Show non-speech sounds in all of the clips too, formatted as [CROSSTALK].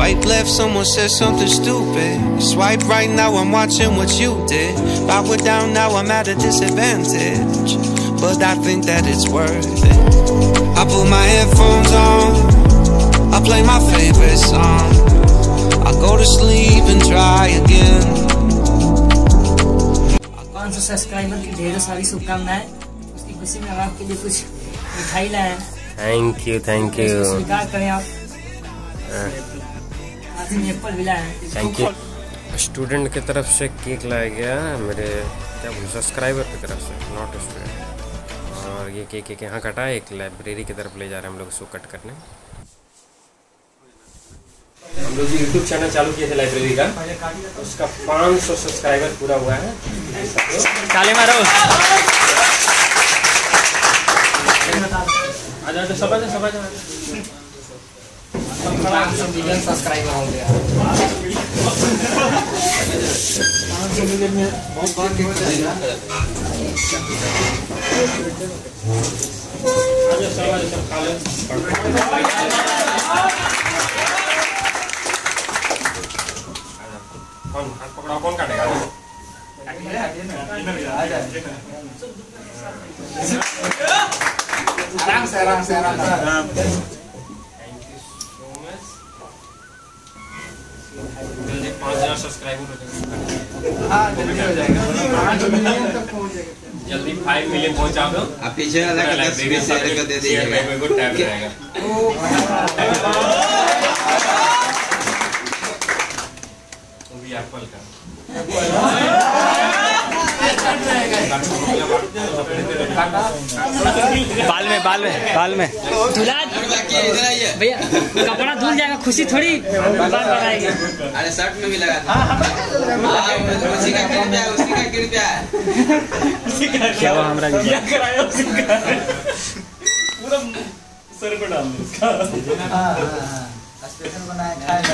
Swipe left, someone said something stupid. Swipe right now, I'm watching what you did. If I were down now, I'm at a disadvantage. But I think that it's worth it. I put my headphones on, I play my favorite song. I go to sleep and try again. पाँच सौ subscriber की ढेर सारी शुभकामनाएं उसकी खुशी में हम आपके लिए कुछ मिठाई लाए हैं थैंक यू थैंक इसको यू स्वीकार करें आप थैंक यू स्टूडेंट की तरफ़ से केक लाया गया मेरे क्या बोलूँ सब्सक्राइबर की तरफ़ से नॉट स्टूडेंट और ये केक एक यहाँ कटा है एक लाइब्रेरी की तरफ़ ले जा रहे हैं हम लोग इसको कट करने। हम लोग यूट्यूब चैनल चालू किए थे लाइब्रेरी का उसका 500 सब्सक्राइबर पूरा हुआ है। ताले मारो। आ जाओ तो सब आ जाओ सब आ जाओ। मिलियन सब्सक्राइबर हो गया आ जाओ सब आ जाओ सब खा लो कौन हाथ पकड़ा कौन काटेगा आराम से आराम से आराम से पाँच हज़ार सब्सक्राइबर हो। जाएँगे हाँ जल्दी हो मिलियन पहुँच जाएगा। फाइव मिलियन पहुँचा दो आप पीछे वाला का दस बीस को दे दीजिएगा। रहेगा। एप्पल का। बाल में बाल में बाल में। धुला भैया कपड़ा धुल जाएगा खुशी थोड़ी बाल बढ़ाएगी। अरे शर्ट में भी लगा हाँ, उसी का है उसी का है। क्या वो हमारा स्पेशल बनाया खाएगा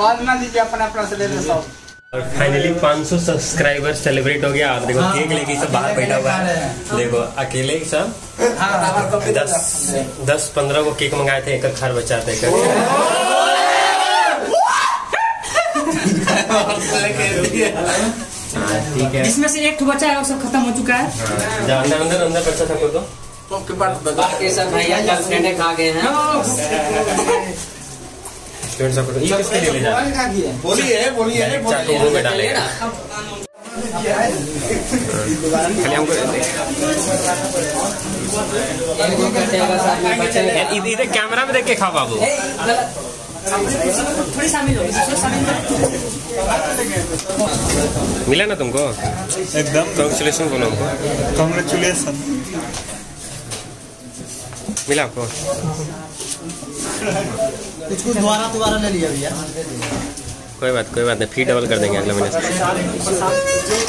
कॉल ना दीजिए अपना अपना से ले और फाइनली 500 सब्सक्राइबर सेलिब्रेट हो गया। आप देखो केक लेके सब बाहर बैठा हुआ है। देखो अकेले ही सब। दस दस पंद्रह को केक मंगाए थे एक खर बचाते करके हाँ, ठीक है। जिसमें से एक बचा है वो सब खत्म हो चुका है। हाँ, अंदर अंदर अंदर बच्चा था तो बाकी सब भैया गर्लफ्रेंड खा गए हैं? स्टूडेंट सबको ये किसके लिए ले जा रहे हैं? बोलिए बोलिए चाकू मुँह में खाली हमको इधर कैमरा में देख के खा बाबू थोड़ी शामिल हो हो। मिला ना तुमको? एकदम। कॉन्ग्रेचुलेशन बोलो हमको। कॉन्ग्रेचुलेसन मिला आपको? कुछ कुछ दोबारा दोबारा ले लिया भैया। कोई बात कोई बात नहीं फ़ी डबल कर देंगे अगले महीने से।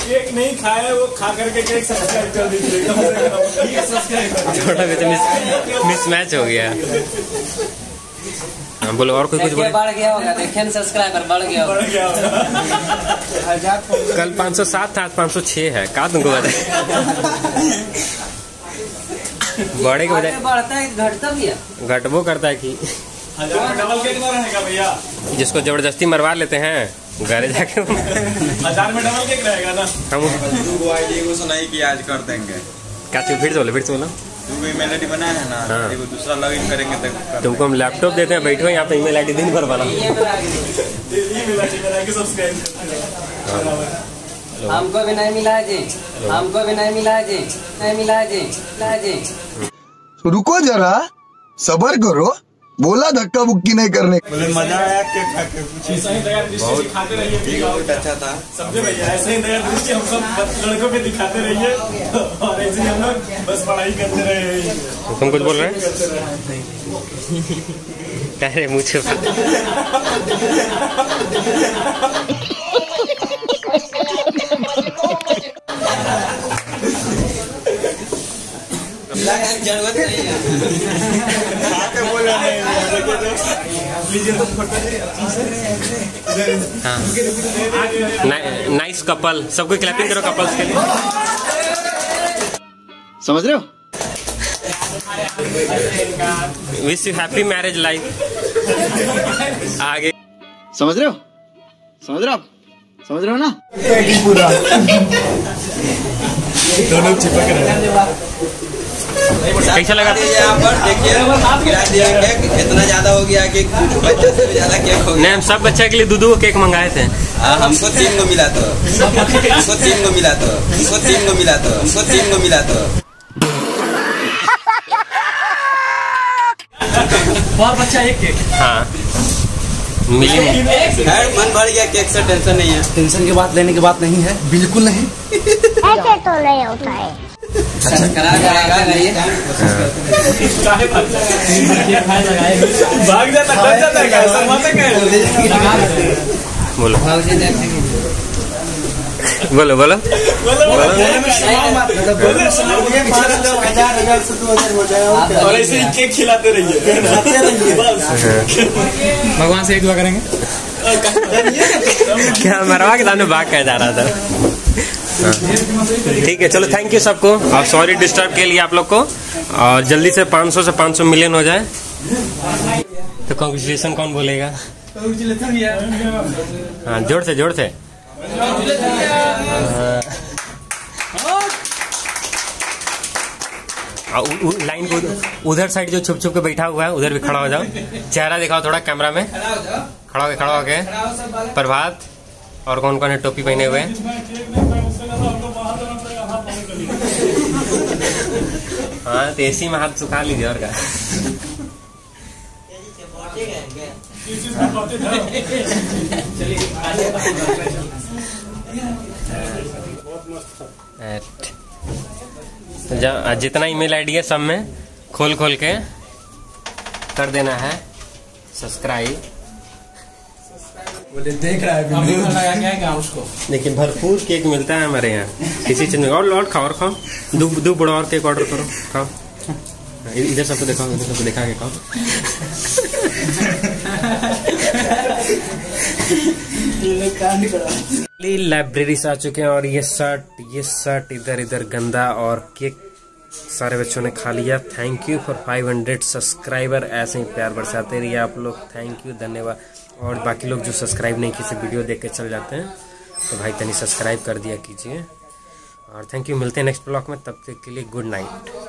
केक नहीं खाया वो खा करके केक सब्सक्राइब कर दीजिएगा [LAUGHS] थोड़ा भी तो मिस मिसमैच हो गया। हाँ बोलो और कोई कुछ बोले बढ़ गया होगा देखिए ना सब्सक्राइबर बढ़ गया होगा। कल 507 था आज 506 है। कहा तुमको बताए [LAUGHS] बड़े के बजाय बढ़ता है घटता भी है। घटबो करता है कि डबल केक ना रहेगा भैया? जिसको ज़बरदस्ती मरवा लेते हैं घर जाके हज़ार में डबल केक रहेगा ना? हम को सुनाई कि आज कर देंगे। क्या चीज़ फिर से बोलो फिर से बोलो। बनाया है ना? हाँ। एगो दूसरा लॉगिन करेंगे तो तुमको हम लैपटॉप देते हैं बैठो यहाँ पे ईमेल आईडी दिन भर बना हमको भी नहीं मिला है जी हमको भी नहीं मिला है जी। नहीं मिला है जी। मिला है जी रुको जरा सबर करो। बोला धक्का बुक्की नहीं करने बोले मज़ा आया केक खा के कुछ ऐसा ही दया दृष्टि दिखाते रहिए। बहुत अच्छा था। समझे भैया ऐसे ही दया दृष्टि हम सब लड़कों पे दिखाते रहिए। और ऐसे ही हम लोग बस पढ़ाई करते रहे। तुम कुछ बोल रहे हैं? [LAUGHS] अरे मुझे [LAUGHS] ज़रूरत नहीं है नाइस कपल सबको क्लैपिंग करो कपल्स के लिए. समझ रहे हो? Wish you happy marriage life आगे. समझ रहे हो? समझ रहे हो आप? समझ रहे हो ना? दोनों चिपक रहे कैसा लगा? यहाँ पर देखिए केक इतना ज़्यादा हो गया कि बच्चे से भी ज़्यादा केक हो गया। नहीं हम सब बच्चे के लिए दो दो केक मंगाए थे। हाँ, हमको तीन को मिला तो। हमको तीन को मिला तो। हमको तीन को मिला तो। हमको तीन को मिला तो। बहुत बच्चा एक केक हाँ। मिली खैर मन भर गया केक से टेंशन नहीं है। टेंशन की बात लेने के बाद नहीं है। बिल्कुल नहीं। ऐसे तो नहीं होता है। अच्छा करा करा करिए भाग जाता डर जाता है है? बोलो बोलो बोलो। और ऐसे ही केक खिलाते रहिए। भगवान से एक दुआ करेंगे। क्या मरवा के सामने भाग कर जा रहा था? हाँ। ठीक है चलो थैंक यू सबको। और सॉरी डिस्टर्ब के लिए आप लोग को। और जल्दी से 500 से 500 मिलियन हो जाए। तो कॉन्ग्रेचुलेशन कौन बोलेगा? हाँ ज़ोर से ज़ोर से। लाइन को उधर- साइड जो छुप छुप के बैठा हुआ है, उधर भी खड़ा हो जाओ। चेहरा दिखाओ थोड़ा कैमरा में। खड़ा होके खड़ा होके प्रभात, और कौन कौन है टोपी पहने हुए? हाँ तो एसी में हाथ सुखा लीजिए और क्या। एट। जितना ईमेल आईडी है सब में खोल खोल के कर देना है। सब्सक्राइब बोले देख रहा है वीडियो लगा क्या क्या उसको? देखिए भरपूर केक मिलता है हमारे यहाँ। किसी चीज़ में और और खाओ और खाओ। दो दो बड़ा और केक ऑर्डर करो। खाओ। इधर सबको दिखाओ इधर सबको दिखा के खाओ। [LAUGHS] लाइब्रेरी से आ चुके हैं और ये शर्ट ये शर्ट इधर इधर गंदा और केक सारे बच्चों ने खा लिया। थैंक यू फॉर 500 सब्सक्राइबर ऐसे ही प्यार बरसाते रहिए आप लोग। थैंक यू धन्यवाद। और बाकी लोग जो सब्सक्राइब नहीं, किसी वीडियो देख के चल जाते हैं तो भाई तनी सब्सक्राइब कर दिया कीजिए। और थैंक यू मिलते हैं नेक्स्ट ब्लॉग में, तब तक के लिए गुड नाइट